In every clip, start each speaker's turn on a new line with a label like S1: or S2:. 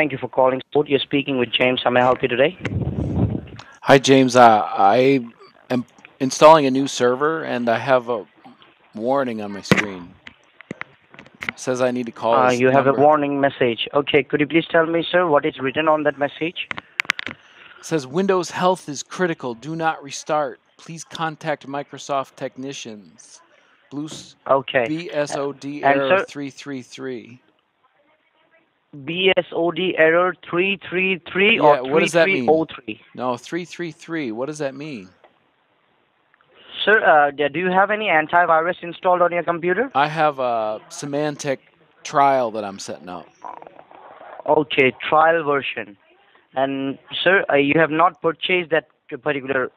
S1: Thank you for calling. You're speaking with James. How may I help you today?
S2: Hi, James. Uh, I am installing a new server, and I have a warning on my screen. It says I need to call.
S1: Uh, you have a warning message. Okay, could you please tell me, sir, what is written on that message?
S2: It says Windows health is critical. Do not restart. Please contact Microsoft technicians. Blue
S1: Okay.
S2: BSOD error three three three.
S1: BSOD error 333
S2: Yeah,
S1: or
S2: what does that mean? No, three three three. What does that mean?
S1: Sir, uh, do you have any antivirus installed on your computer?
S2: I have a Symantec trial that I'm setting up.
S1: Okay, trial version. And sir, uh, you have not purchased that particular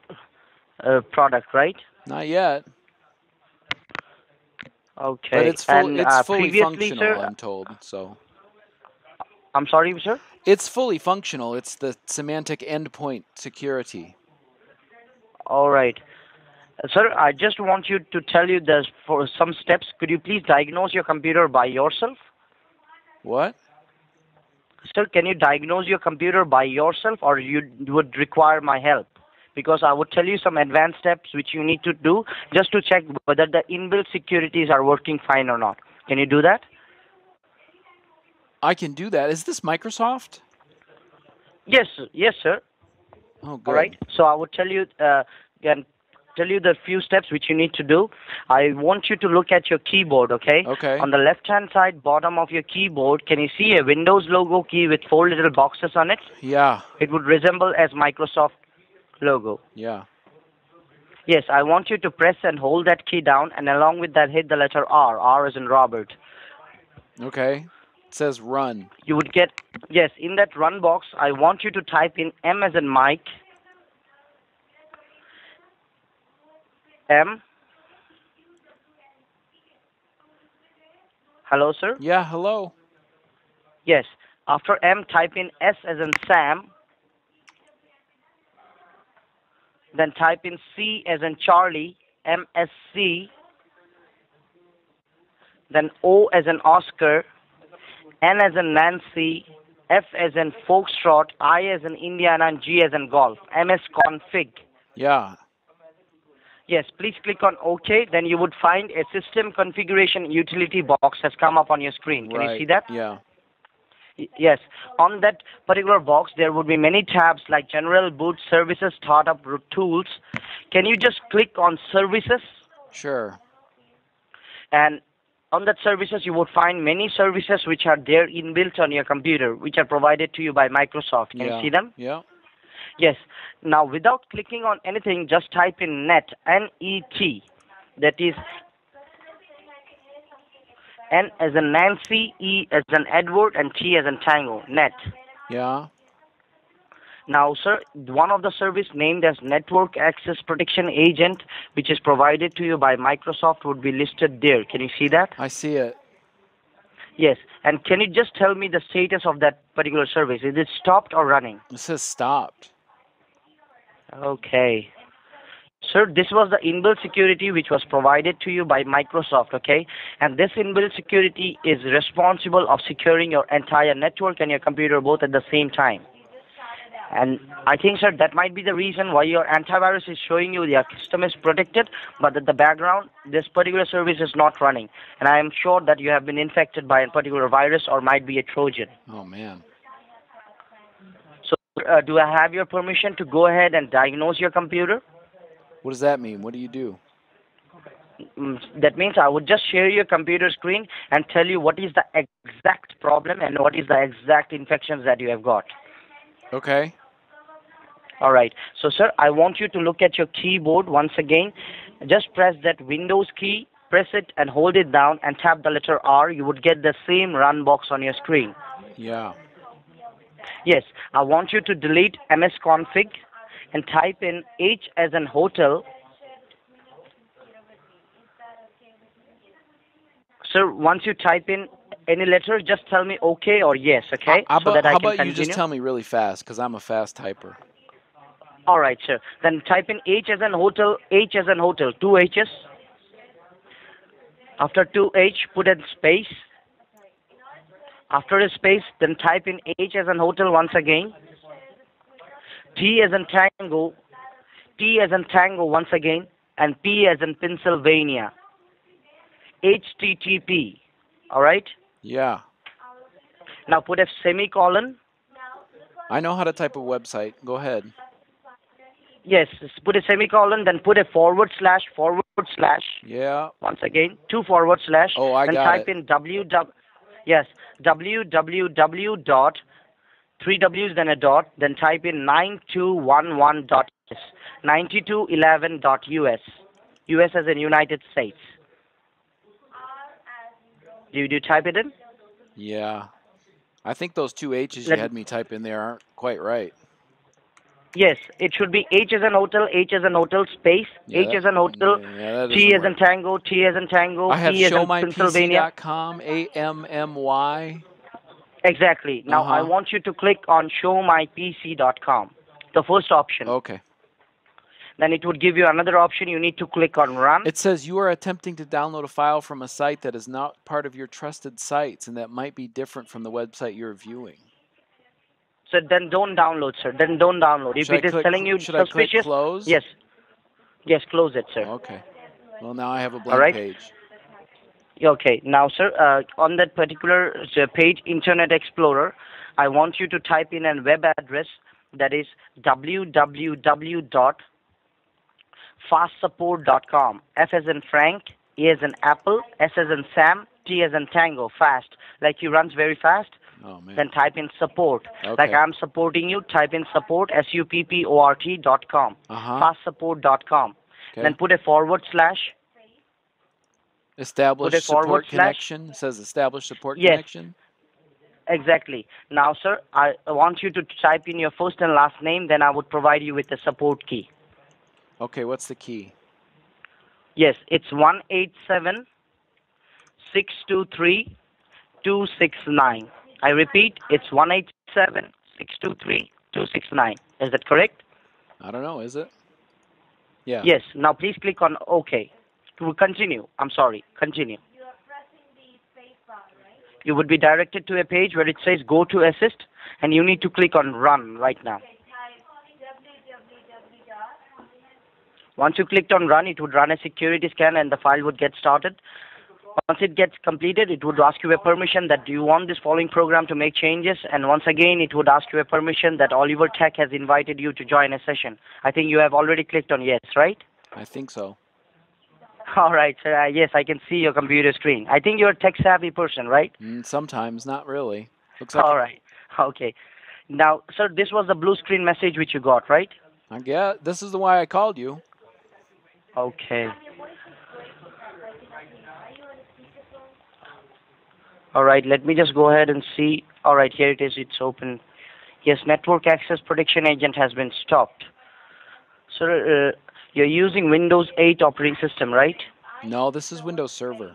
S1: uh, product, right?
S2: Not yet,
S1: Okay.
S2: but it's full,
S1: and,
S2: it's
S1: uh,
S2: fully
S1: previously,
S2: functional.
S1: sir,
S2: I'm told. So
S1: I'm sorry, sir.
S2: it's fully functional. It's the Symantec endpoint security.
S1: All right. Uh, Sir, I just want you to tell you this for some steps. Could you please diagnose your computer by yourself?
S2: What?
S1: Sir, can you diagnose your computer by yourself or you would require my help? Because I would tell you some advanced steps which you need to do just to check whether the inbuilt securities are working fine or not. Can you do that?
S2: I can do that. Is this Microsoft?
S1: Yes, yes, sir.
S2: Oh, good.
S1: All right. So I would tell you uh, again, tell you the few steps which you need to do. I want you to look at your keyboard. Okay.
S2: Okay.
S1: On the left-hand side, bottom of your keyboard, can you see a Windows logo key with four little boxes on it?
S2: Yeah.
S1: It would resemble as Microsoft logo.
S2: Yeah.
S1: Yes, I want you to press and hold that key down, and along with that, hit the letter R. R is in Robert.
S2: Okay. It says run.
S1: You would get yes in that run box. I want you to type in M as in Mike. M. Hello, sir.
S2: Yeah. Hello.
S1: Yes. After M, type in S as in Sam. Then type in C as in Charlie, MSC. Then O as in Oscar, N as in Nancy, F as in Foxtrot, I as in Indiana, and G as in Golf. MS config.
S2: Yeah.
S1: Yes, please click on OK. Then you would find a system configuration utility box has come up on your screen. Can
S2: right.
S1: you see that?
S2: Yeah.
S1: Yes. On that particular box, there would be many tabs like General, Boot, Services, Startup, Root Tools. Can you just click on Services?
S2: Sure.
S1: And on that services, you would find many services which are there inbuilt on your computer, which are provided to you by Microsoft. Can
S2: yeah.
S1: you see them?
S2: Yeah.
S1: Yes. Now, without clicking on anything, just type in net, N-E-T. That is N as in Nancy, E as in Edward, and T as in Tango. Net.
S2: Yeah.
S1: Now, sir, one of the service named as Network Access Protection Agent, which is provided to you by Microsoft, would be listed there. Can you see that?
S2: I see it.
S1: Yes. And can you just tell me the status of that particular service? Is it stopped or running?
S2: It says stopped.
S1: Okay. Sir, this was the inbuilt security which was provided to you by Microsoft, okay? And this inbuilt security is responsible of securing your entire network and your computer both at the same time. And I think, sir, that might be the reason why your antivirus is showing you your system is protected, but at the background, this particular service is not running. And I am sure that you have been infected by a particular virus or might be a Trojan.
S2: Oh man.
S1: So, uh, do I have your permission to go ahead and diagnose your computer?
S2: What does that mean? What do you do?
S1: Mm, that means I would just share your computer screen and tell you what is the exact problem and what is the exact infections that you have got.
S2: Okay.
S1: All right. So, sir, I want you to look at your keyboard once again. Just press that Windows key, press it and hold it down and tap the letter R. You would get the same run box on your screen.
S2: Yeah.
S1: Yes, I want you to delete msconfig and type in H as in hotel. Sir, once you type in any letter, just tell me okay or yes, okay?
S2: How
S1: so
S2: about,
S1: that I
S2: how
S1: can
S2: about you just tell me really fast because I'm a fast typer.
S1: All right, sir. Then type in H as an hotel, H as an hotel, two H's. After two H, put in space. After a space, then type in H as an hotel once again. T as in tango. T as in tango once again. And P as in Pennsylvania. HTTP. All right?
S2: Yeah.
S1: Now put a semicolon.
S2: I know how to type a website. Go ahead.
S1: Yes, put a semicolon, then put a forward slash, forward slash.
S2: Yeah.
S1: Once again, two forward slash.
S2: Oh, I
S1: then
S2: got
S1: type
S2: it.
S1: in www. Yes, www dot three W's then a dot. Then type in nine two one one dot ninety two eleven dot us. US as in United States. Did you type it in?
S2: Yeah. I think those two H's you had me type in there aren't quite right.
S1: Yes, it should be H as in hotel, H as in hotel, space,
S2: Yeah,
S1: H
S2: that-
S1: as in hotel,
S2: yeah,
S1: T as in tango, T as in tango,
S2: I have
S1: P as in Pennsylvania.
S2: showmypc.com, A M M Y.
S1: Exactly. Now I
S2: Uh-huh.
S1: want you to click on showmypc.com, the first option.
S2: Okay.
S1: Then it would give you another option. You need to click on run.
S2: It says you are attempting to download a file from a site that is not part of your trusted sites and that might be different from the website you're viewing.
S1: so then don't download, sir. Then don't download. If
S2: Should I
S1: it is
S2: click-
S1: telling you
S2: should I click
S1: suspicious,
S2: close?
S1: yes, yes, close it, sir.
S2: Okay. Well, now I have a blank
S1: right.
S2: page.
S1: Okay. Now, sir, uh, on that particular uh, page, Internet Explorer, I want you to type in a web address that is www.fastsupport.com. F as in Frank, A as in Apple, S as in Sam, T as in Tango. Fast, like he runs very fast.
S2: Oh man.
S1: Then type in support. Like I'm supporting you, type in support, S U P P O R T dot com.
S2: Uh-huh.
S1: Fastsupport.com.
S2: Okay.
S1: Then put a forward slash.
S2: Establish
S1: put a forward
S2: support
S1: slash.
S2: connection. It says establish support
S1: Yes.
S2: connection.
S1: Exactly. Now, sir, I I want you to type in your first and last name, then I would provide you with the support key.
S2: Okay, what's the key?
S1: Yes, it's 187 623 269. I repeat, it's 187 623 269. Is that correct?
S2: I don't know, is it? Yeah.
S1: Yes. Now, please click on OK. To continue. I'm sorry. Continue. You are pressing the space bar, right? You would be directed to a page where it says GoToAssist, and you need to click on Run right now. Once you clicked on Run, it would run a security scan and the file would get started. Once it gets completed, it would ask you a permission that do you want this following program to make changes, and once again, it would ask you a permission that Oliver Tech has invited you to join a session. I think you have already clicked on yes, right?
S2: I think so.
S1: All right, sir. Uh, yes, I can see your computer screen. I think you're a tech savvy person, right?
S2: Mm, sometimes, not really. Looks like
S1: All right. Okay. Now, sir, this was the blue screen message which you got, right?
S2: I get this is the why I called you.
S1: Okay. All right, let me just go ahead and see. All right, here it is. It's open. Yes, network access protection agent has been stopped. Sir, uh, you're using Windows 8 operating system, right?
S2: No, this is Windows Server.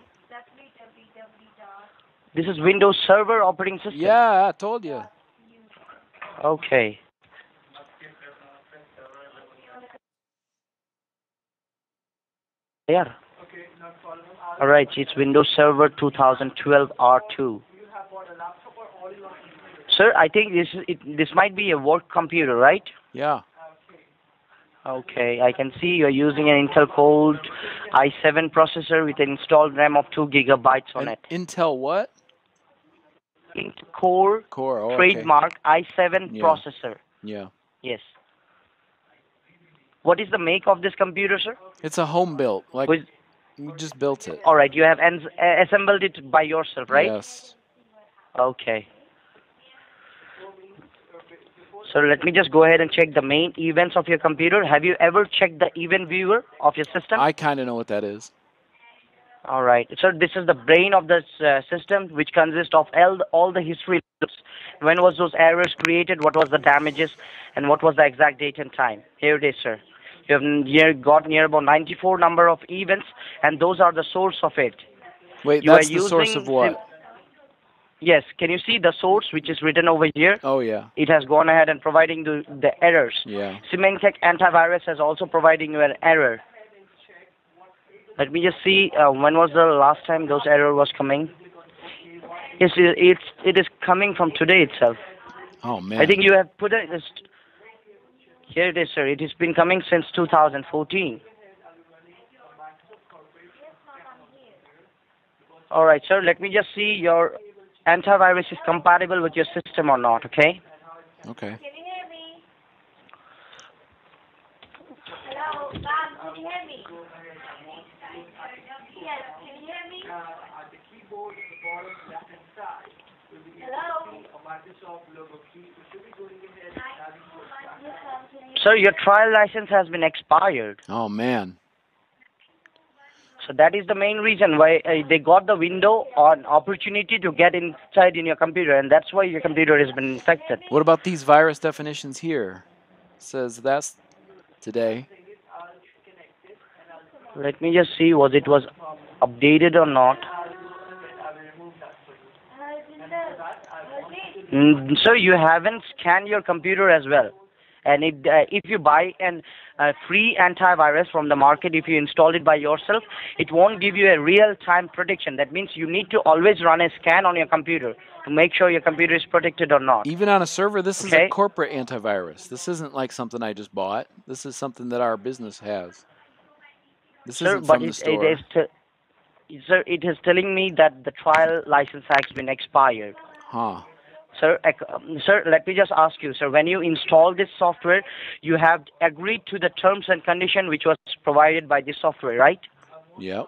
S1: This is Windows Server operating system.
S2: Yeah, I told you.
S1: Okay. Yeah. All right, it's Windows Server 2012 R2. Sir, I think this is, it, this might be a work computer, right?
S2: Yeah.
S1: Okay, I can see you're using an Intel Core i7 processor with an installed RAM of 2 gigabytes on
S2: An
S1: it.
S2: Intel what?
S1: Intel Core
S2: Core. Oh, okay.
S1: trademark i7
S2: Yeah.
S1: processor.
S2: Yeah.
S1: Yes. What is the make of this computer, sir?
S2: It's a home built. Like
S1: With,
S2: we just built it.
S1: all right, you have assembled it by yourself, right?
S2: Yes.
S1: Okay. So let me just go ahead and check the main events of your computer. Have you ever checked the event viewer of your system?
S2: I kind of know what that is.
S1: All right. So this is the brain of this uh, system, which consists of all the, all the history. When was those errors created? What was the damages? And what was the exact date and time? Here it is, sir. You have near, got near about 94 number of events, and those are the source of it.
S2: Wait,
S1: You
S2: that's the source of what?
S1: Yes. Can you see the source, which is written over here?
S2: Oh yeah.
S1: It has gone ahead and providing the, the errors.
S2: Yeah.
S1: Symantec antivirus has also providing you an error. Let me just see uh, when was the last time those error was coming. Yes, it- it's it is coming from today itself.
S2: Oh man.
S1: I think you have put it. This- Here it is, sir. It has been coming since 2014. All right, sir. Let me just see your antivirus is compatible with your system or not. Okay.
S2: Okay.
S3: Can you hear me? Hello, Bob, can you hear me? Yes, can you hear me? Hello?
S1: Sir, your trial license has been expired.
S2: Oh man.
S1: So that is the main reason why uh, they got the window on opportunity to get inside in your computer, and that's why your computer has been infected.
S2: What about these virus definitions here? says that's today.
S1: Let me just see was it was updated or not. Mm, sir, you haven't scanned your computer as well. And if, uh, if you buy an uh, free antivirus from the market, if you install it by yourself, it won't give you a real-time protection. That means you need to always run a scan on your computer to make sure your computer is protected or not.
S2: Even on a server, this is a corporate antivirus. This isn't like something I just bought. This is something that our business has. This
S1: Sir,
S2: isn't
S1: but
S2: from the store.
S1: it is sir, it is telling me that the trial license has been expired.
S2: Huh.
S1: Sir, um, sir, let me just ask you, sir. When you install this software, you have agreed to the terms and condition which was provided by this software, right?
S2: Yeah.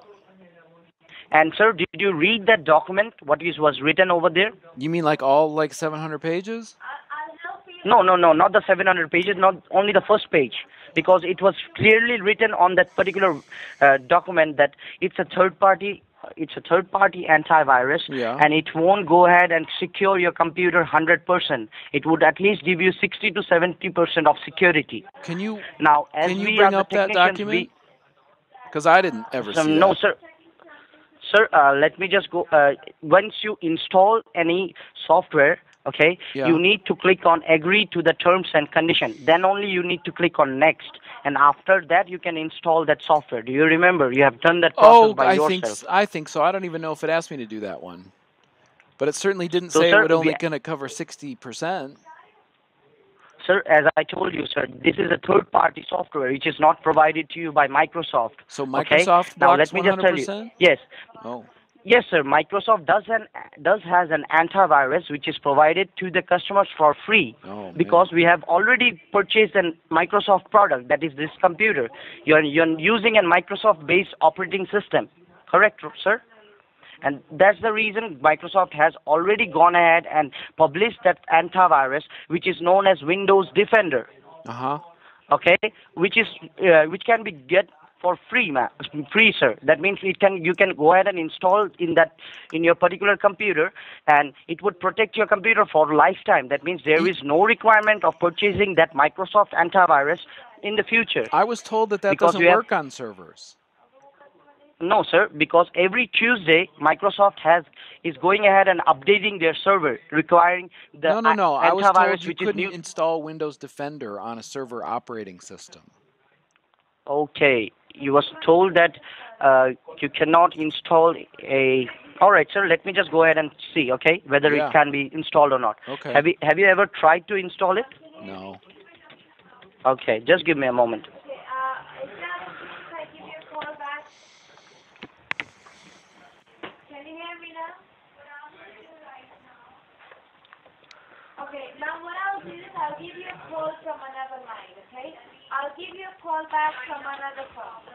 S1: And sir, did you read that document? What is was written over there?
S2: You mean like all like 700 pages?
S3: I'll help you.
S1: No, no, no, not the 700 pages, not only the first page, because it was clearly written on that particular uh, document that it's a third party. It's a third party antivirus,
S2: Yeah.
S1: and it won't go ahead and secure your computer 100%. It would at least give you 60 to 70% of security.
S2: Can you
S1: Now, as
S2: can you
S1: we
S2: bring up that document? Because I didn't ever
S1: so,
S2: see
S1: no,
S2: that.
S1: sir. Sir, uh, let me just go. Uh, once you install any software, okay,
S2: Yeah.
S1: you need to click on agree to the terms and condition. Then only you need to click on next, and after that you can install that software. Do you remember? You have done that process
S2: Oh,
S1: by
S2: I
S1: yourself.
S2: think I think so. I don't even know if it asked me to do that one. But it certainly didn't
S1: So,
S2: say it
S1: sir,
S2: would only going to cover 60%.
S1: Sir, as I told you, sir, this is a third-party software which is not provided to you by Microsoft.
S2: So
S1: okay?
S2: Microsoft
S1: now let me just tell you.
S2: 100%?
S1: Yes,
S2: Oh.
S1: Yes, sir. Microsoft does an does has an antivirus which is provided to the customers for free
S2: Oh,
S1: because we have already purchased a Microsoft product that is this computer. You're you're using a Microsoft-based operating system, correct, sir? And that's the reason Microsoft has already gone ahead and published that antivirus, which is known as Windows Defender
S2: Uh-huh.
S1: okay which is uh, which can be get for free ma- free sir that means it can you can go ahead and install in that in your particular computer and it would protect your computer for lifetime that means there is no requirement of purchasing that microsoft antivirus in the future
S2: I was told that that
S1: Because
S2: doesn't
S1: have-
S2: work on servers.
S1: no sir because every tuesday microsoft has is going ahead and updating their server requiring the
S2: no, no, no. I was
S1: antivirus
S2: told you couldn't
S1: new
S2: install Windows Defender on a server operating system.
S1: Okay, you was told that uh, you cannot install a. All right, sir. Let me just go ahead and see, okay, whether
S2: Yeah.
S1: it can be installed or not.
S2: Okay.
S1: Have you Have you ever tried to install it?
S2: No.
S1: Okay, just give me a moment.
S3: Okay, uh, is that okay if I give you a call back? Can you hear me now? Okay, now what I'll do is I'll give you a call from another line, okay? I'll give you a call back from another phone.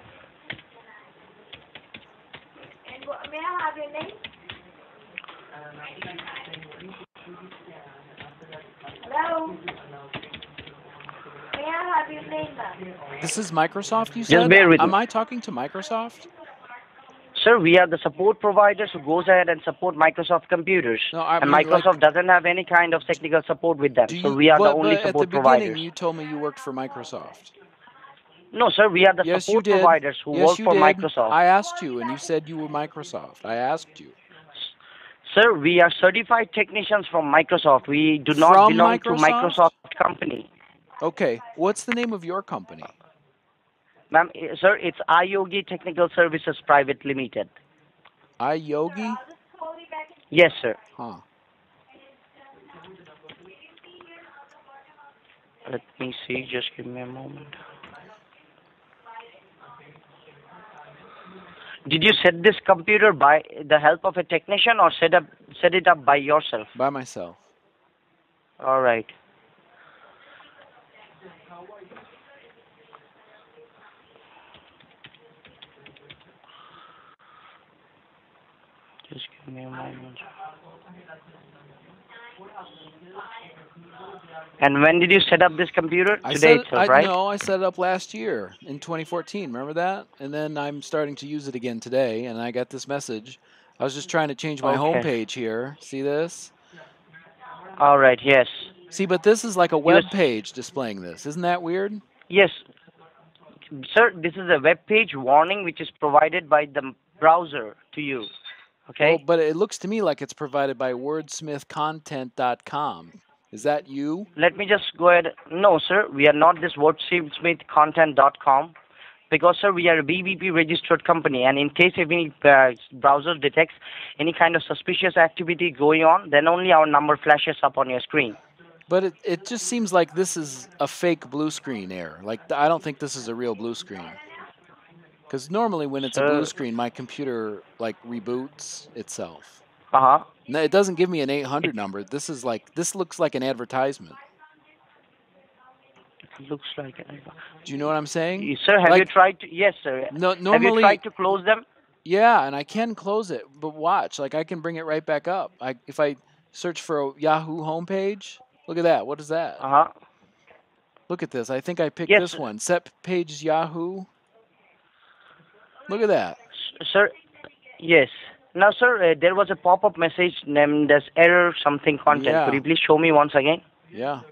S3: And what, may I have your name? Hello? May I have your name, ma'am?
S2: This is Microsoft, you said?
S1: bear with
S2: Am
S1: me.
S2: I talking to Microsoft?
S1: Sir, we are the support providers who goes ahead and support Microsoft computers,
S2: No, I
S1: and
S2: mean, like-
S1: Microsoft doesn't have any kind of technical support with them.
S2: Do
S1: so we are the only
S2: but at
S1: support
S2: the beginning,
S1: providers.
S2: you told me you worked for Microsoft.
S1: No, sir, we are the
S2: yes, you
S1: support providers who
S2: yes,
S1: work
S2: you
S1: for
S2: did.
S1: Microsoft.
S2: I asked you, and you said you were Microsoft. I asked you.
S1: Sir, we are certified technicians from Microsoft. We do not
S2: From
S1: belong to
S2: Microsoft?
S1: Microsoft company.
S2: Okay, what's the name of your company?
S1: Ma'am, eh, sir, it's iYogi Technical Services Private Limited.
S2: iYogi?
S3: I'll just call you back in
S1: Yes, sir.
S2: Huh.
S1: Let me see. Just give me a moment. Did you set this computer by the help of a technician or set up set it up by yourself?
S2: By myself.
S1: All right. Just give me a moment. And when did you set up this computer?
S2: I
S1: Today
S2: set,
S1: itself,
S2: I,
S1: right?
S2: No, I set it up last year in 2014. Remember that? And then I'm starting to use it again today, and I got this message. I was just trying to change my
S1: Okay.
S2: homepage here. See this?
S1: All right. Yes.
S2: See, but this is like a web
S1: Yes.
S2: page displaying this. Isn't that weird?
S1: Yes. Sir, this is a web page warning which is provided by the browser to you. Okay?
S2: Well, but it looks to me like it's provided by wordsmithcontent.com. Is that you?
S1: Let me just go ahead. No, sir, we are not this wordsmithcontent.com because, sir, we are a BBB registered company, and in case if any uh, browser detects any kind of suspicious activity going on, then only our number flashes up on your screen.
S2: But it, it just seems like this is a fake blue screen error. Like I don't think this is a real blue screen. Because normally when it's a blue screen, my computer like reboots itself.
S1: Uh huh.
S2: No, it doesn't give me an 800 number. This is like this looks like an advertisement.
S1: It looks like.
S2: An Do you know what I'm saying?
S1: Sir, have you
S2: Like-
S1: tried to? Yes, sir.
S2: No,
S1: have you
S2: normally,
S1: tried to close them?
S2: yeah, and I can close it, but watch, like I can bring it right back up. I if I search for a Yahoo homepage, look at that. What is that?
S1: Uh huh.
S2: Look at this. I think I picked
S1: Yes,
S2: this
S1: sir.
S2: one. Set page Yahoo. Look at that.
S1: Sir, yes. Now, sir, uh, there was a pop-up message named as error something content.
S2: Yeah.
S1: Could you please show me once again?
S2: Yeah.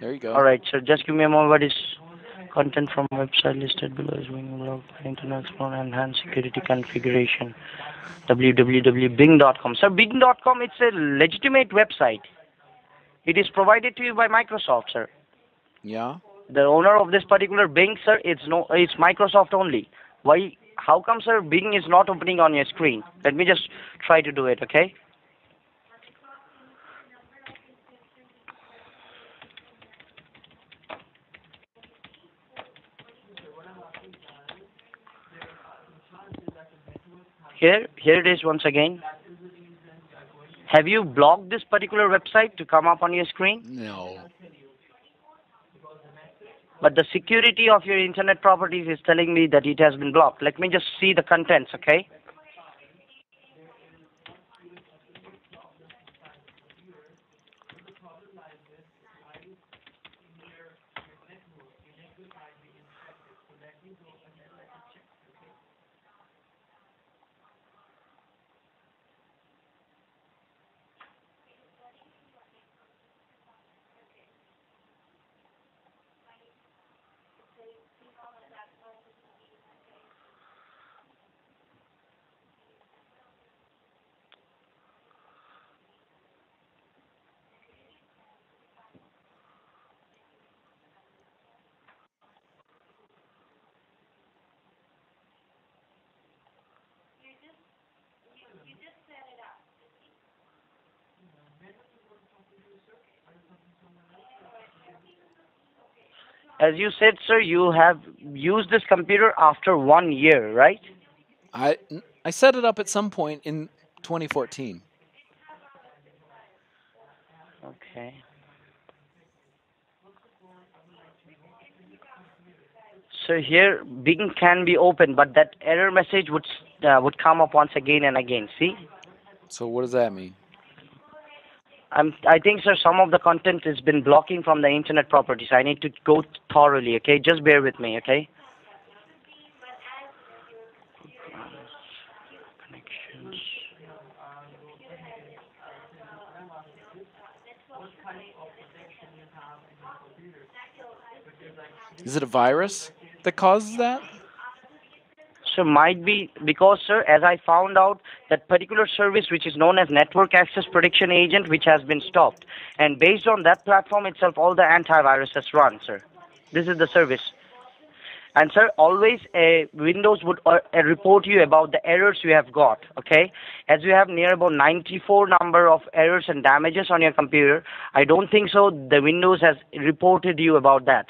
S2: There you go.
S1: All right, sir. Just give me a moment. What is content from website listed below is being blocked by Internet Explorer enhanced security configuration. www.bing.com. Sir, Bing.com it's a legitimate website. It is provided to you by Microsoft, sir.
S2: Yeah.
S1: The owner of this particular Bing, sir, it's no, it's Microsoft only. Why? How come, sir? Bing is not opening on your screen. Let me just try to do it, okay? Here, here it is once again. Have you blocked this particular website to come up on your screen?
S2: No.
S1: But the security of your internet properties is telling me that it has been blocked. Let me just see the contents, okay? As you said, sir, you have used this computer after one year, right?
S2: I I set it up at some point in 2014.
S1: Okay. So here, Bing can be open, but that error message would uh, would come up once again and again. See,
S2: So what does that mean?
S1: I'm, I think, sir, some of the content has been blocking from the internet properties. I need to go thoroughly. Okay, just bear with me. Okay.
S2: Is it a virus that causes that?
S1: So might be because, sir, as I found out, that particular service which is known as Network Access Protection Agent, which has been stopped, and based on that platform itself, all the antiviruses run, sir. This is the service. And sir, always uh, Windows would uh, report you about the errors you have got. Okay, as you have near about 94 number of errors and damages on your computer, I don't think so. The Windows has reported you about that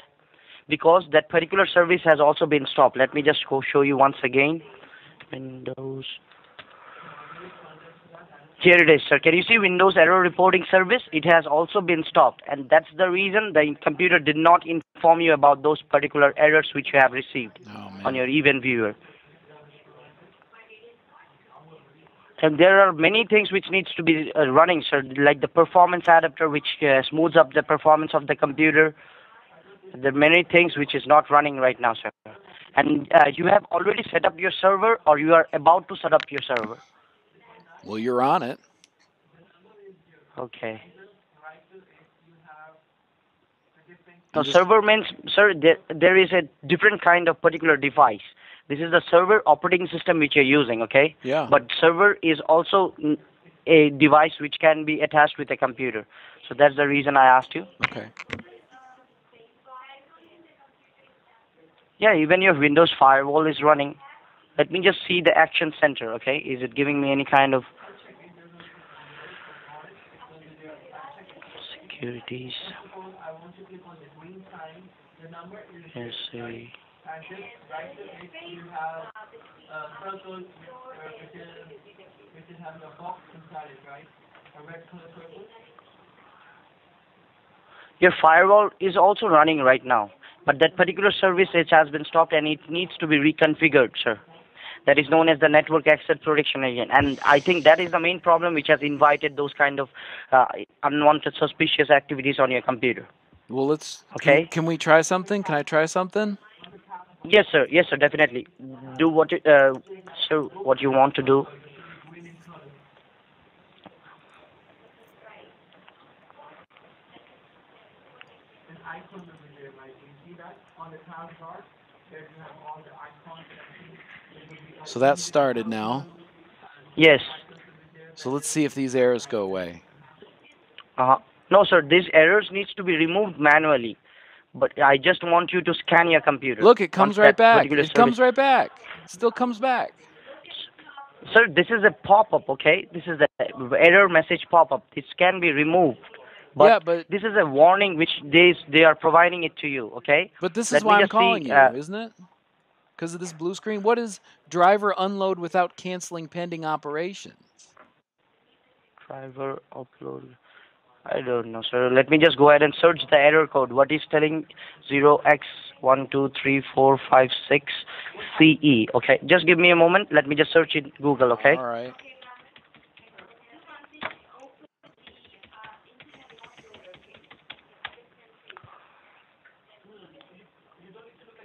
S1: because that particular service has also been stopped. Let me just go show you once again. Windows. Here it is, sir. Can you see Windows error reporting service? It has also been stopped, and that's the reason the computer did not inform you about those particular errors which you have received
S2: Oh
S1: on your event viewer. And there are many things which needs to be uh, running, sir, like the performance adapter, which uh, smooths up the performance of the computer. There are many things which is not running right now, sir. And uh, you have already set up your server, or you are about to set up your server.
S2: Well, you're on it.
S1: Okay. Now, server means, sir, there, there is a different kind of particular device. This is the server operating system which you're using, okay?
S2: Yeah.
S1: But server is also a device which can be attached with a computer. So that's the reason I asked you.
S2: Okay.
S1: Yeah, even your Windows firewall is running. Let me just see the action center, okay? Is it giving me any kind of securities? Let's see. Your firewall is also running right now, but that particular service it has been stopped and it needs to be reconfigured, sir. That is known as the network access protection agent, and I think that is the main problem which has invited those kind of uh, unwanted suspicious activities on your computer.
S2: Well, let's.
S1: Okay.
S2: Can, can we try something? Can I try something?
S1: Yes, sir. Yes, sir. Definitely. Do what, you- uh, sir, what you want to do.
S2: So that started now.
S1: Yes.
S2: So let's see if these errors go away.
S1: Uh-huh. No, sir. These errors needs to be removed manually. But I just want you to scan your computer.
S2: Look, it comes right back. It comes right back. It still comes back.
S1: Sir, this is a pop-up, okay? This is a error message pop-up. This can be removed. But,
S2: Yeah, but-
S1: this is a warning which they they are providing it to you, okay?
S2: But this
S1: Let
S2: is why I'm
S1: just see,
S2: calling you,
S1: uh,
S2: isn't it? Because of this blue screen. What is driver unload without canceling pending operations?
S1: Driver upload. I don't know, sir. Let me just go ahead and search the error code. What is telling 0x123456 CE? Okay, just give me a moment. Let me just search in Google, okay?
S2: All right.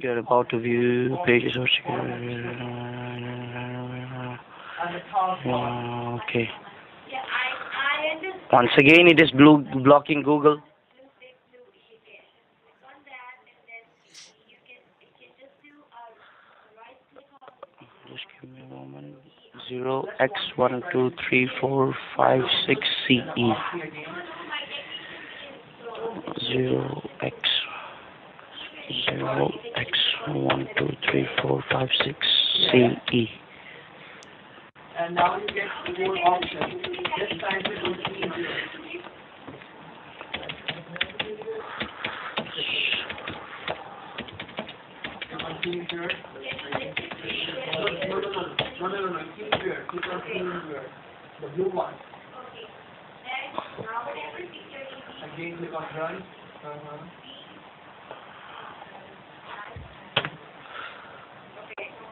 S1: You're about to view pages. Uh, Okay. Once again, it is blue blocking Google.
S3: just
S1: give me a moment. Zero X one two three four five six CE. Zero X zero X one two three four five six CE.
S4: And now you get more options. This time it will be easier. Come on, clean shirt. No, no, no, no, no, no, no, clean on clean shirt. The blue one. Again, click on run. Uh-huh.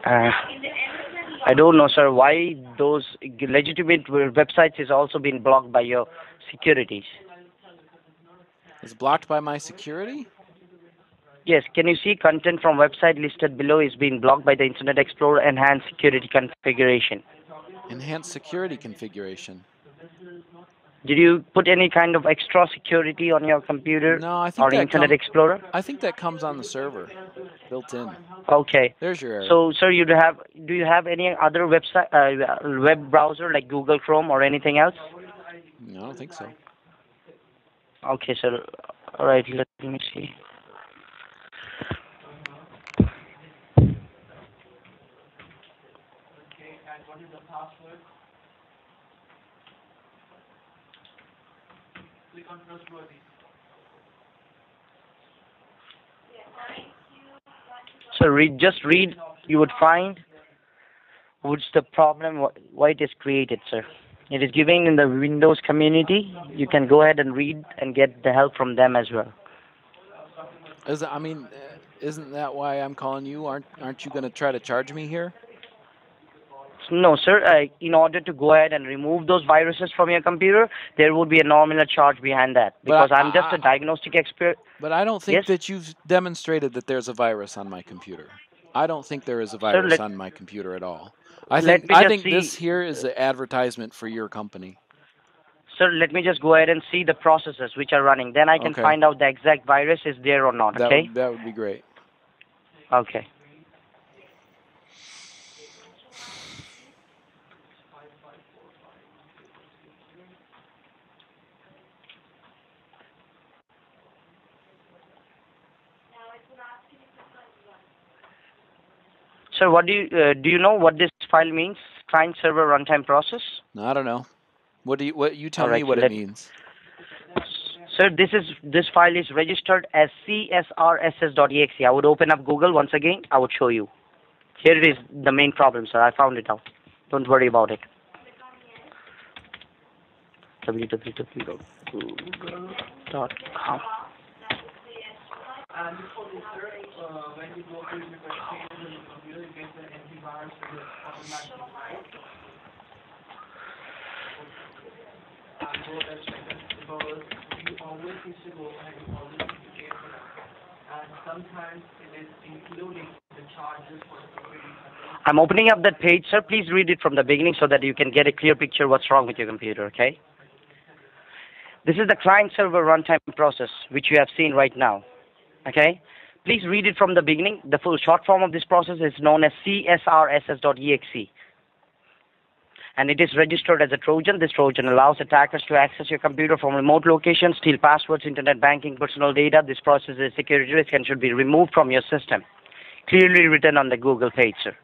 S1: Uh, I don't know, sir, why those legitimate websites is also being blocked by your securities.
S2: It's blocked by my security?
S1: Yes, can you see content from website listed below is being blocked by the Internet Explorer Enhanced Security Configuration?
S2: Enhanced security configuration.
S1: Did you put any kind of extra security on your computer
S2: No, I think
S1: or
S2: that
S1: Internet Explorer?
S2: I think that comes on the server, built in.
S1: Okay.
S2: There's your error.
S1: So, sir, you do have do you have any other website uh, web browser like Google Chrome or anything else?
S2: no, I don't think so.
S1: Okay, sir. All right, let me see.
S4: Okay, and what is the password?
S1: So read, just read. You would find what's the problem, why it is created, sir. It is given in the Windows community. You can go ahead and read and get the help from them as well.
S2: Is I mean, uh, isn't that why I'm calling you? Aren't aren't you going to try to charge me here?
S1: No, sir. Uh, in order to go ahead and remove those viruses from your computer, there would be a nominal charge behind that. Because
S2: I-
S1: I'm just a diagnostic expert.
S2: But I don't think
S1: Yes?
S2: that you've demonstrated that there's a virus on my computer. I don't think there is a virus
S1: let-
S2: on my computer at all. I think I think
S1: see-
S2: this here is an advertisement for your company.
S1: Sir, let me just go ahead and see the processes which are running. Then I can
S2: Okay.
S1: find out the exact virus is there or not.
S2: That
S1: Okay.
S2: would, that would be great.
S1: Okay. Sir, what do you uh, do? You know what this file means? Client server runtime process.
S2: I don't know. What do you what you tell
S1: right,
S2: me what it means?
S1: Sir, this is this file is registered as csrss.exe. I would open up Google once again. I would show you. Here it is, the main problem, sir. I found it out. Don't worry about it. www.google.com.
S4: Sir, uh, when you go to the the computer, antivirus the automatic, because you always need to go and you always need to pay for that. And sometimes it is including the charges for the.
S1: I'm opening up that page, sir. Please read it from the beginning so that you can get a clear picture what's wrong with your computer, okay? This is the client server runtime process, which you have seen right now, okay? Please read it from the beginning. The full short form of this process is known as csrss.exe. And it is registered as a Trojan. This Trojan allows attackers to access your computer from remote locations, steal passwords, internet banking, personal data. This process is a security risk and should be removed from your system. Clearly written on the Google page, sir.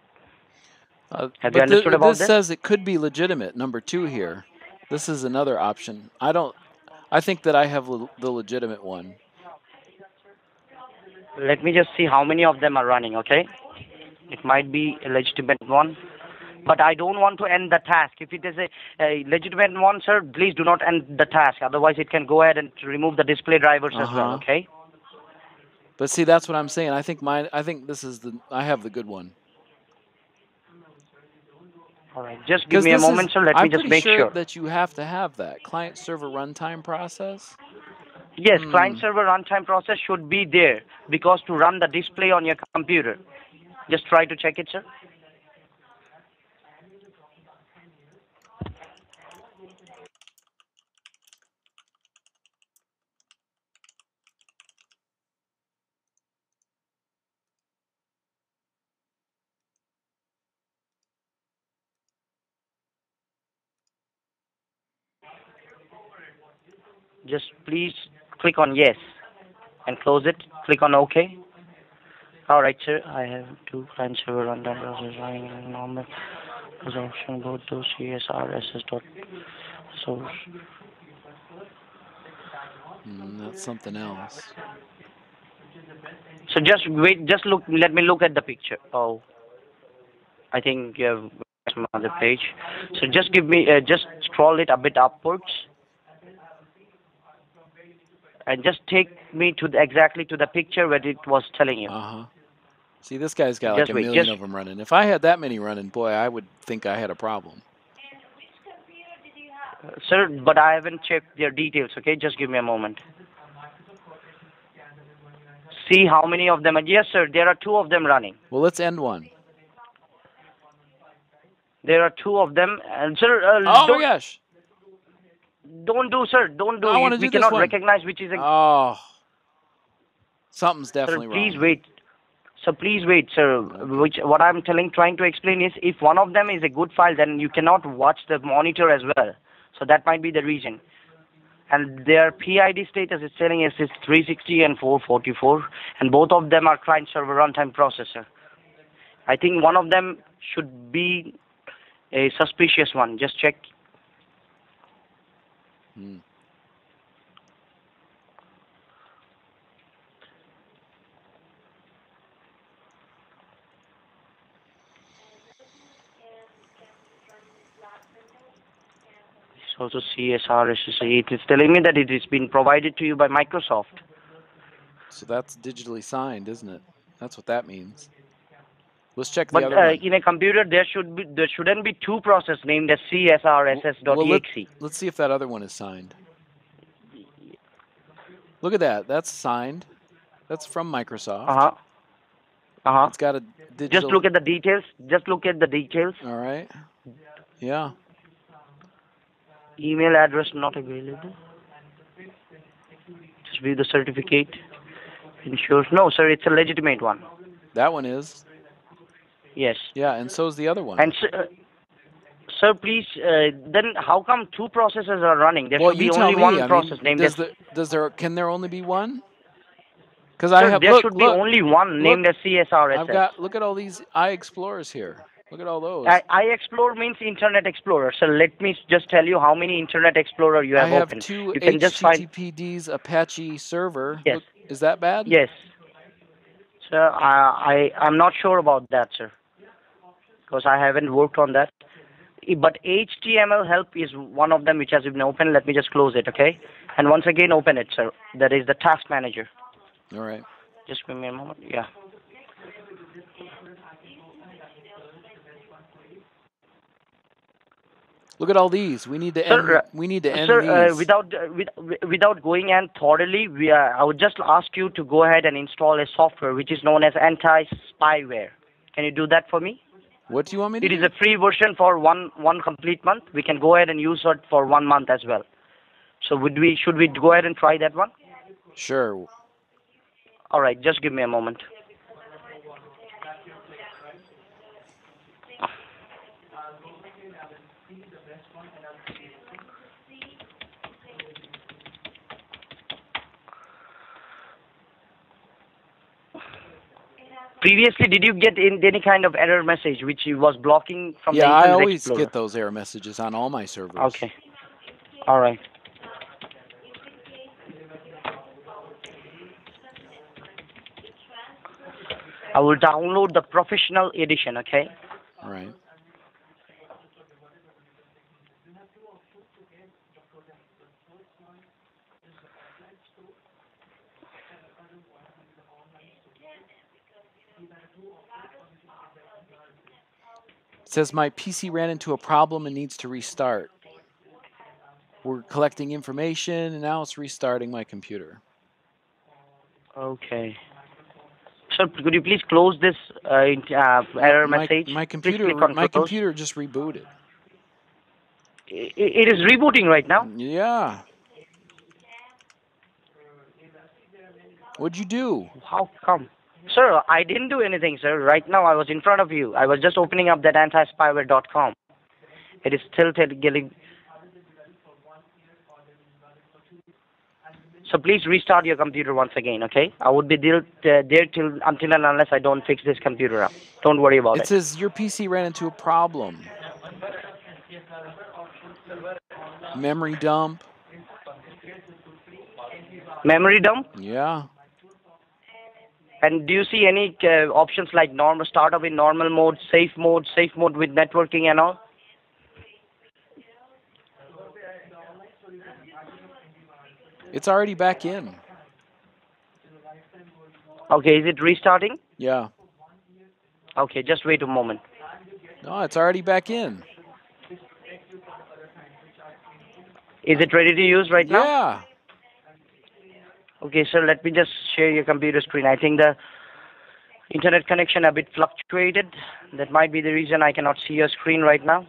S2: Uh,
S1: Have you understood
S2: thi-
S1: about
S2: this
S1: this?
S2: says it could be legitimate. Number two here. This is another option. I don't. I think that I have le- the legitimate one.
S1: Let me just see how many of them are running, okay? It might be a legitimate one. But I don't want to end the task. If it is a, a legitimate one, sir, please do not end the task. Otherwise, it can go ahead and remove the display drivers as well,
S2: Uh-huh.
S1: okay?
S2: But see, that's what I'm saying. I think mine. I think this is the. I have the good one.
S1: All right. Just give me a
S2: this is-
S1: moment, sir. Let
S2: I'm
S1: me just make
S2: sure,
S1: sure.
S2: that you have to have that client server runtime process.
S1: Yes,
S2: Hmm.
S1: client server runtime process should be there because to run the display on your computer. Just try to check it, sir. Just please click on yes and close it. Click on OK. All right, sir. I have two client server runtime process running in normal both those CSRSS dot source.
S2: Mm, that's something else.
S1: So just wait. Just look. Let me look at the picture. Oh, I think you have some other page. So just give me. Uh, just scroll it a bit upwards. And just take me to the, exactly to the picture where it was telling you.
S2: Uh huh. See, this guy's got like a
S1: wait,
S2: million
S1: just-
S2: of them running. If I had that many running, boy, I would think I had a problem.
S1: Sir, but I haven't checked their details, okay? Just give me a moment. See how many of them are. Yes, sir, there are two of them running.
S2: Well, let's end one.
S1: There are two of them. And, sir, uh,
S2: Oh my gosh!
S1: Don't do, sir. Don't do.
S2: I wanna
S1: we
S2: do
S1: cannot recognize which is a.
S2: Oh, something's definitely sir,
S1: please
S2: wrong.
S1: wait. So please wait, sir. Which what I'm telling, trying to explain is, if one of them is a good file, then you cannot watch the monitor as well. So that might be the reason. And their PID status is telling us it's 360 and 444, and both of them are client server runtime processor. I think one of them should be A suspicious one. Just check.
S2: Hmm.
S1: It's also CSR SSA. It is telling me that it has been provided to you by Microsoft.
S2: So that's digitally signed, isn't it? That's what that means. Let's check the
S1: But
S2: other
S1: uh,
S2: one.
S1: in a computer, there should be there shouldn't be two process named as CSRSS.exe.
S2: Well, let, let's see if that other one is signed. Look at that. That's signed. That's from Microsoft.
S1: Uh huh. Uh huh.
S2: It's got a digital.
S1: Just look at the details. Just look at the details.
S2: All right. Yeah.
S1: Email address not available. Just view the certificate. Ensures no, sir. It's a legitimate one.
S2: That one is.
S1: Yes.
S2: Yeah, and so is the other one.
S1: And sir, uh, sir, please. Uh, then how come two processes are running? There
S2: well,
S1: should be only
S2: me.
S1: one
S2: I mean,
S1: process named
S2: does
S1: as.
S2: the, does there can there only be one? Because I have
S1: there
S2: look
S1: should
S2: look.
S1: be only one named as CSRSS.
S2: I've got look at all these i explorers here. Look at all those.
S1: I, I Explorer means Internet Explorer. So let me just tell you how many Internet Explorer you have,
S2: I
S1: have,
S2: two
S1: you can just find
S2: HTTPD's Apache server.
S1: Yes.
S2: Look, is that bad?
S1: yes. Sir, I, I I'm not sure about that, sir, because I haven't worked on that. But HTML help is one of them which has been open. Let me just close it, okay? And once again, open it, sir. That is the task manager.
S2: All right.
S1: Just give me a moment. Yeah.
S2: Look at all these. We need to
S1: Sir,
S2: end.
S1: uh,
S2: we need to end
S1: Sir, uh, without uh, with, without going in thoroughly, we are, I would just ask you to go ahead and install a software which is known as anti-spyware. Can you do that for me?
S2: What do you want me to
S1: It
S2: do?
S1: is a free version for one one complete month. We can go ahead and use it for one month as well. So would we should we go ahead and try that one?
S2: Sure.
S1: All right, just give me a moment. Previously, did you get in any kind of error message which was blocking from
S2: yeah,
S1: the
S2: I always
S1: Explorer?
S2: get those error messages on all my servers.
S1: Okay. All right. I will download the professional edition, okay?
S2: All right. It says my PC ran into a problem and needs to restart. We're collecting information and now it's restarting my computer.
S1: Okay. Sir, could you please close this uh, uh, error
S2: my,
S1: message?
S2: My computer my
S1: close.
S2: computer just rebooted.
S1: It is rebooting right now.
S2: Yeah. What'd you do?
S1: How come? Sir, I didn't do anything, sir. Right now, I was in front of you. I was just opening up that antispyware.com. It is still tell- getting. So please restart your computer once again, okay? I would be there, uh, there till until and unless I don't fix this computer up. Don't worry about
S2: It
S1: it.
S2: says your PC ran into a problem. Memory dump.
S1: Memory dump.
S2: Yeah.
S1: And do you see any uh, options like normal startup in normal mode, safe mode, safe mode with networking and all?
S2: It's already back in.
S1: Okay, is it restarting?
S2: Yeah.
S1: Okay, just wait a moment.
S2: No, it's already back in.
S1: Is it ready to use right now?
S2: Yeah.
S1: Okay, sir, let me just share your computer screen. I think the internet connection a bit fluctuated. That might be the reason I cannot see your screen right now.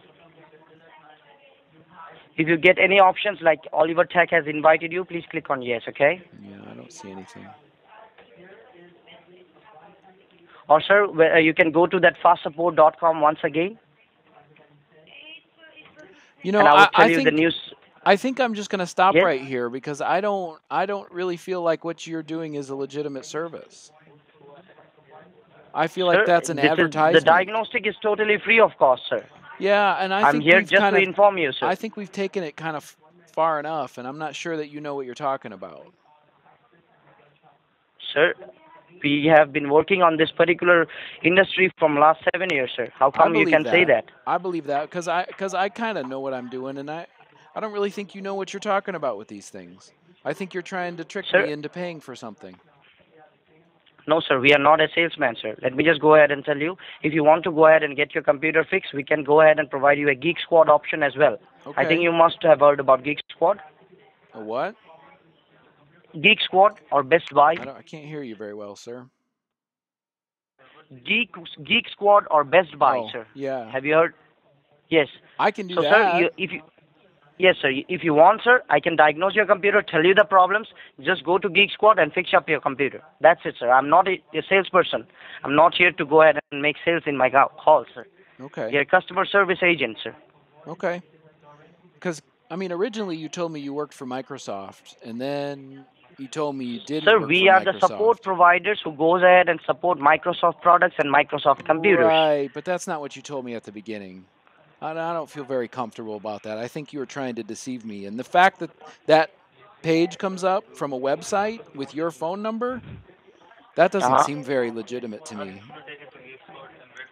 S1: If you get any options like Oliver Tech has invited you, please click on yes, okay?
S2: Yeah, I don't see anything.
S1: Or sir, uh, you can go to that fastsupport.com once again,
S2: You know,
S1: and I will
S2: I,
S1: tell
S2: I
S1: you
S2: think
S1: the news.
S2: I think I'm just gonna stop
S1: Yes?
S2: right here because I don't I don't really feel like what you're doing is a legitimate service. I feel like that's an
S1: is-
S2: advertisement.
S1: the diagnostic is totally free of cost, sir.
S2: Yeah, and I
S1: I'm
S2: think
S1: here
S2: we've
S1: just to
S2: of,
S1: inform you, sir.
S2: I think we've taken it kind of far enough, and I'm not sure that you know what you're talking about.
S1: Sir, we have been working on this particular industry from last seven years, sir. How come you can say that?
S2: I believe that because I because I kind of know what I'm doing, and I I don't really think you know what you're talking about with these things. I think you're trying to trick
S1: Sir-
S2: me into paying for something.
S1: No, sir, we are not a salesman, sir. Let me just go ahead and tell you. If you want to go ahead and get your computer fixed, we can go ahead and provide you a Geek Squad option as well.
S2: Okay.
S1: I think you must have heard about Geek Squad.
S2: A what?
S1: Geek Squad or Best Buy.
S2: I don't. I can't hear you very well, sir.
S1: Geek Geek Squad or Best Buy,
S2: oh,
S1: sir.
S2: yeah.
S1: Have you heard? Yes.
S2: I can do
S1: so,
S2: that.
S1: sir, you, if you Yes, sir. If you want, sir, I can diagnose your computer, tell you the problems. Just go to Geek Squad and fix up your computer. That's it, sir. I'm not a, a salesperson. I'm not here to go ahead and make sales in my call, sir.
S2: okay.
S1: You're a customer service agent, sir.
S2: Okay. Because I mean, originally you told me you worked for Microsoft, and then you told me you didn't.
S1: Sir, we are the support providers who goes ahead and support Microsoft products and Microsoft computers.
S2: Right, but that's not what you told me at the beginning. I, I don't feel very comfortable about that. I think you were trying to deceive me, and the fact that that page comes up from a website with your phone number, that doesn't
S1: Uh-huh.
S2: seem very legitimate to me.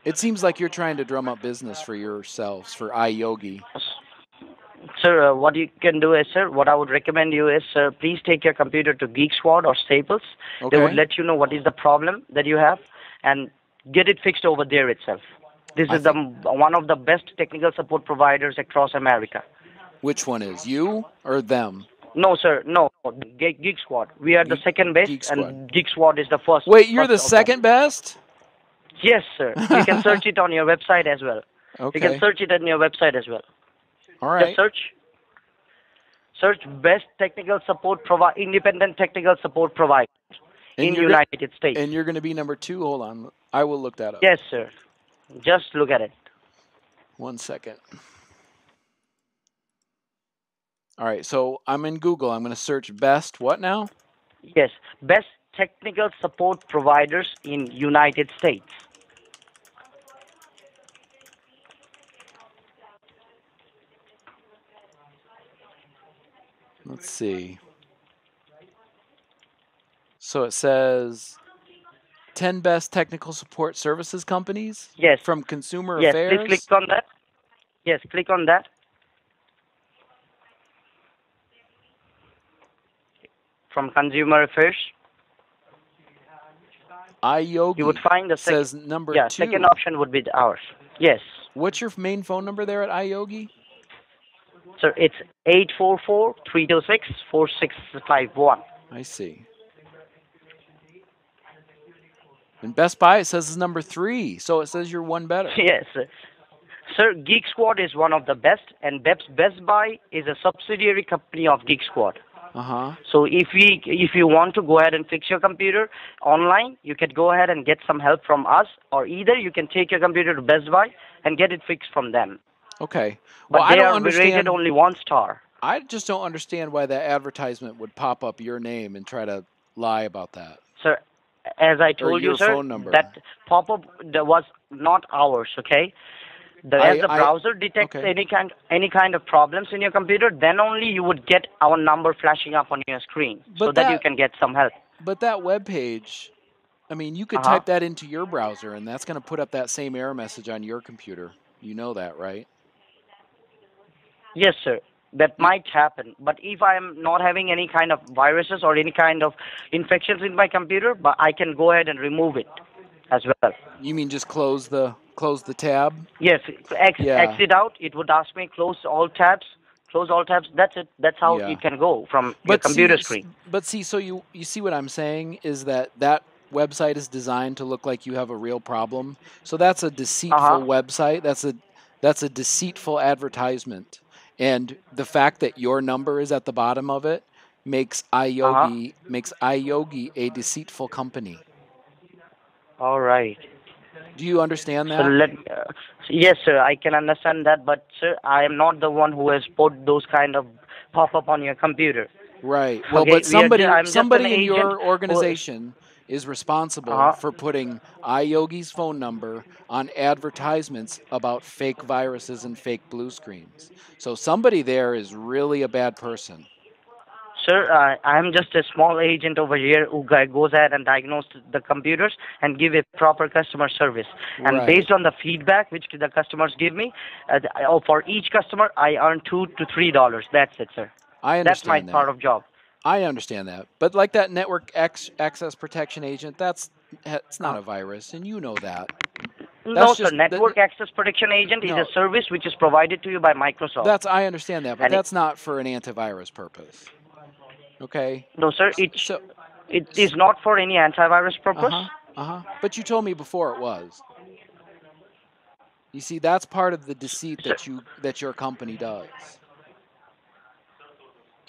S2: It seems like you're trying to drum up business for yourselves for iYogi.
S1: Sir, uh, what you can do is, sir, what I would recommend you is, sir, please take your computer to Geek Squad or Staples. They would let you know what is the problem that you have and get it fixed over there itself. This
S2: I
S1: is the one of the best technical support providers across America.
S2: Which one is you or them?
S1: No, sir, no. Ge- Geek Squad. We are the second best,
S2: Geek
S1: and Geek Squad is the first.
S2: Wait, you're the
S1: first of them.
S2: second best?
S1: Yes, sir. You can search it on your website as well.
S2: Okay.
S1: You can search it on your website as well.
S2: All right.
S1: Just search. Search best technical support provi- independent technical support provider
S2: And
S1: in
S2: you're
S1: United States.
S2: And you're going to be number two. Hold on. I will look that up.
S1: yes, sir. Just look at it.
S2: One second. All right, so I'm in Google. I'm going to search best what now?
S1: Yes, best technical support providers in United States.
S2: Let's see. So it says 10 best technical support services companies
S1: Yes.
S2: from Consumer
S1: yes,
S2: Affairs.
S1: please click on that. Yes, click on that. From Consumer Affairs,
S2: iYogi
S1: you would find the second.
S2: says number
S1: Yeah,
S2: 2.
S1: second option would be ours. Yes,
S2: What's your main phone number there at iYogi?
S1: sir. It's eight four four three two six four six five one.
S2: I see. In Best Buy, it says it's number three, so it says you're one better.
S1: Yes, sir. Geek Squad is one of the best, and Best Best Buy is a subsidiary company of Geek Squad.
S2: Uh huh.
S1: So if we, if you want to go ahead and fix your computer online, you can go ahead and get some help from us, or either you can take your computer to Best Buy and get it fixed from them.
S2: Okay.
S1: But
S2: Well,
S1: they
S2: I don't
S1: are
S2: understand.
S1: rated only one star.
S2: I just don't understand why that advertisement would pop up your name and try to lie about that.
S1: Sir, as I told you, sir, that pop-up was not ours. Okay. The,
S2: I-
S1: as the
S2: I-
S1: browser detects
S2: okay.
S1: any kind any kind of problems in your computer, then only you would get our number flashing up on your screen, so
S2: But
S1: that, you can get some help.
S2: But that web page, I mean, you could
S1: Uh-huh.
S2: type that into your browser, and that's going to put up that same error message on your computer. You know that, right?
S1: Yes, sir. That might happen. But if I am not having any kind of viruses or any kind of infections in my computer, but I can go ahead and remove it as well.
S2: You mean just close the close the tab?
S1: Yes, ex-
S2: Yeah.
S1: exit out. It would ask me close all tabs. Close all tabs. That's it. That's how
S2: Yeah.
S1: it can go from your computer
S2: see,
S1: screen.
S2: But see, so you you see what I'm saying is that that website is designed to look like you have a real problem. So that's a deceitful
S1: Uh-huh.
S2: website. That's a that's a deceitful advertisement. And the fact that your number is at the bottom of it makes iYogi makes iYogi a deceitful company.
S1: All right.
S2: Do you understand
S1: So
S2: that?
S1: let. Uh, yes, sir. I can understand that, but sir, I am not the one who has put those kind of pop up on your computer.
S2: Right. Well,
S1: Okay,
S2: but
S1: are
S2: somebody somebody in your organization is responsible
S1: Uh-huh.
S2: for putting iYogi's phone number on advertisements about fake viruses and fake blue screens. So somebody there is really a bad person.
S1: Sir, uh, I'm just a small agent over here who goes ahead and diagnoses the computers and give a proper customer service. And
S2: Right.
S1: based on the feedback which the customers give me, uh, oh, for each customer, I earn two to three dollars. That's it, sir.
S2: I understand
S1: That's my
S2: that.
S1: part of job.
S2: I understand that. But like that network X access protection agent, that's it's not a virus, and you know that.
S1: no,
S2: That's
S1: sir. Network
S2: that-
S1: Access Protection Agent
S2: No.
S1: is a service which is provided to you by Microsoft.
S2: That's I understand that, but
S1: And it-
S2: that's not for an antivirus purpose. Okay.
S1: no, sir. It
S2: So
S1: it is not for any antivirus purpose.
S2: uh-huh, uh-huh. But you told me before it was. You see, that's part of the deceit that you that your company does.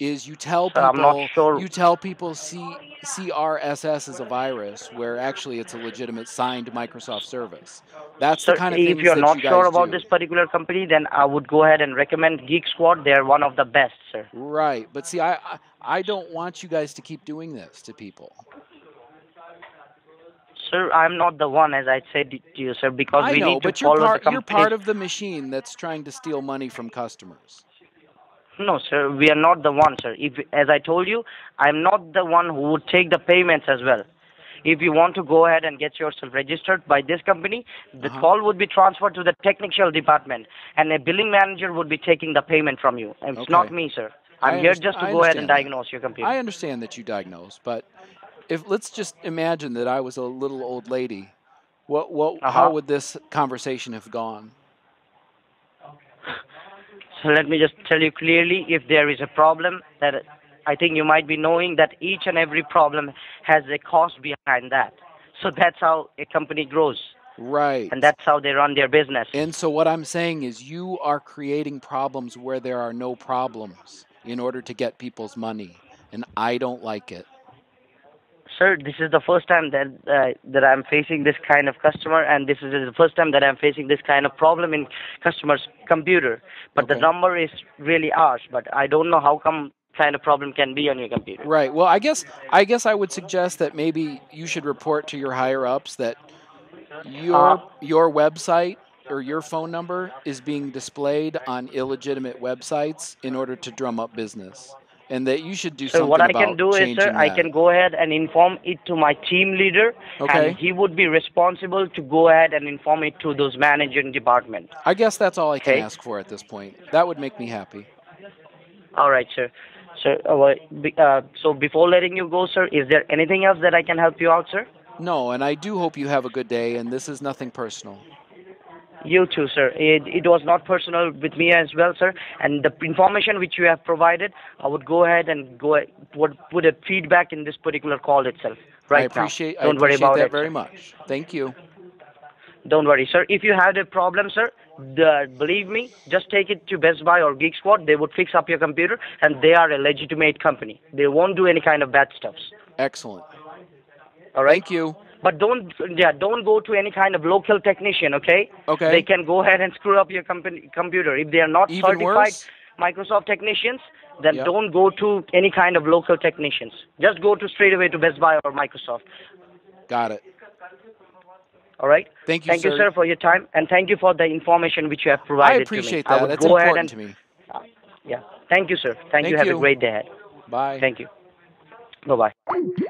S2: Is you tell people
S1: sure.
S2: you tell people C, CRSS is a virus where actually it's a legitimate signed Microsoft service. That's the kind of
S1: if you're not
S2: you
S1: sure about
S2: do.
S1: this particular company, then I would go ahead and recommend Geek Squad. They're one of the best, sir.
S2: Right, but see, I, I I don't want you guys to keep doing this to people.
S1: Sir, I'm not the one, as I said to you, sir, because
S2: I
S1: we
S2: know,
S1: need to
S2: but you're
S1: follow
S2: part
S1: the
S2: you're part of the machine that's trying to steal money from customers.
S1: No, sir, we are not the one, sir. If, as I told you, I'm not the one who would take the payments as well. If you want to go ahead and get yourself registered by this company, the
S2: Uh-huh.
S1: call would be transferred to the technical department, and a billing manager would be taking the payment from you. It's
S2: Okay.
S1: not me, sir. I'm here just to
S2: I
S1: go ahead and
S2: that.
S1: diagnose your computer.
S2: I understand that you diagnose, but if let's just imagine that I was a little old lady, what what how
S1: Uh-huh.
S2: would this conversation have gone?
S1: So let me just tell you clearly, if there is a problem that I think you might be knowing that each and every problem has a cost behind that. So that's how a company grows,
S2: Right.
S1: and that's how they run their business.
S2: And so what I'm saying is you are creating problems where there are no problems in order to get people's money, and I don't like it.
S1: Sir, this is the first time that uh, that I'm facing this kind of customer, and this is the first time that I'm facing this kind of problem in customer's computer. But the number is really harsh. But I don't know how come kind of problem can be on your computer.
S2: Right. Well, I guess I guess I would suggest that maybe you should report to your higher ups that your
S1: Uh,
S2: your website or your phone number is being displayed on illegitimate websites in order to drum up business, and that you should do
S1: So
S2: something
S1: what I can do is, sir, I
S2: that.
S1: can go ahead and inform it to my team leader,
S2: Okay.
S1: and he would be responsible to go ahead and inform it to those managing department.
S2: I guess that's all I can
S1: Okay.
S2: ask for at this point. That would make me happy.
S1: All right, sir. Sir, uh, uh, so before letting you go, sir, is there anything else that I can help you out, sir?
S2: No, and I do hope you have a good day. And this is nothing personal.
S1: You too, sir. It, it was not personal with me as well, sir. And the information which you have provided, I would go ahead and go would put a feedback in this particular call itself. Right
S2: I appreciate.
S1: now. Don't
S2: I
S1: worry
S2: appreciate
S1: about
S2: that
S1: it.
S2: very much. Thank you.
S1: Don't worry, sir. If you had a problem, sir, the, believe me, just take it to Best Buy or Geek Squad. They would fix up your computer, and they are a legitimate company. They won't do any kind of bad stuff.
S2: Excellent.
S1: All right.
S2: Thank you.
S1: But don't, yeah, don't go to any kind of local technician. Okay.
S2: Okay.
S1: They can go ahead and screw up your company computer if they are not
S2: Even
S1: certified
S2: worse?
S1: Microsoft technicians. Then
S2: Yep.
S1: don't go to any kind of local technicians. Just go to straight away to Best Buy or Microsoft.
S2: Got it.
S1: All right.
S2: Thank you,
S1: Thank
S2: sir.
S1: you, sir, for your time, and thank you for the information which you have provided.
S2: I appreciate
S1: to me. I
S2: that.
S1: would
S2: That's
S1: go ahead
S2: important
S1: and
S2: to me.
S1: Yeah. Thank you, sir. Thank,
S2: Thank
S1: you. Have a great day ahead.
S2: Bye.
S1: Thank you. Bye bye.